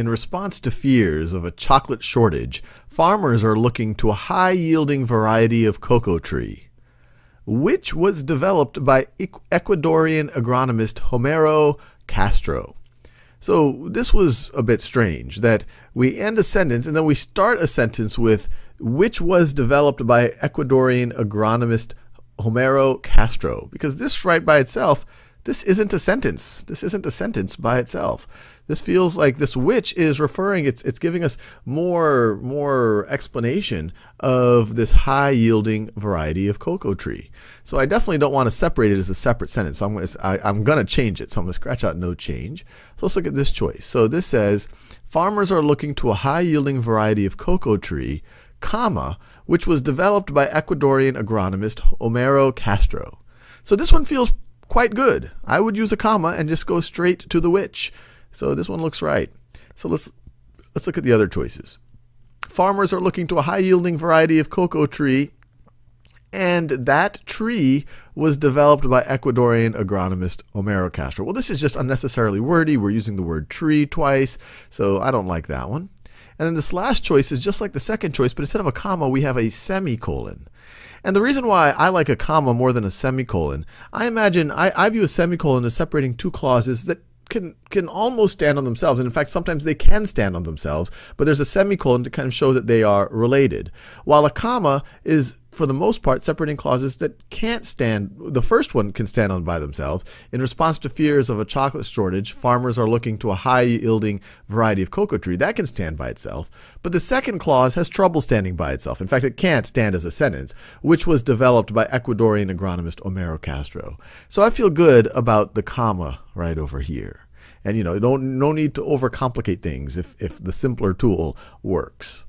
In response to fears of a chocolate shortage, farmers are looking to a high yielding variety of cocoa tree, which was developed by Ecuadorian agronomist Homero Castro. So this was a bit strange that we end a sentence and then we start a sentence with which was developed by Ecuadorian agronomist Homero Castro because this right by itself this isn't a sentence. This isn't a sentence by itself. This feels like this which is referring, it's, it's giving us more, more explanation of this high yielding variety of cocoa tree. So I definitely don't want to separate it as a separate sentence. So I'm, going I, I'm to change it. So I'm to scratch out no change. So let's look at this choice. So this says, farmers are looking to a high yielding variety of cocoa tree, comma, which was developed by Ecuadorian agronomist Homero Castro. So this one feels quite good. I would use a comma and just go straight to the which. So this one looks right. So let's let's look at the other choices. Farmers are looking to a high yielding variety of cocoa tree and that tree was developed by Ecuadorian agronomist Homero Castro. Well, this is just unnecessarily wordy. We're using the word tree twice, so I don't like that one. And then this last choice is just like the second choice, but instead of a comma, we have a semicolon. And the reason why I like a comma more than a semicolon, I imagine I, I view a semicolon as separating two clauses that can can almost stand on themselves. And in fact, sometimes they can stand on themselves, but there's a semicolon to kind of show that they are related. While a comma is for the most part, separating clauses that can't stand. The first one can stand on by themselves. In response to fears of a chocolate shortage, farmers are looking to a high yielding variety of cocoa tree. That can stand by itself. But the second clause has trouble standing by itself. In fact, it can't stand as a sentence, which was developed by Ecuadorian agronomist Homero Castro. So I feel good about the comma right over here. And you know, don't no need to overcomplicate things if if the simpler tool works.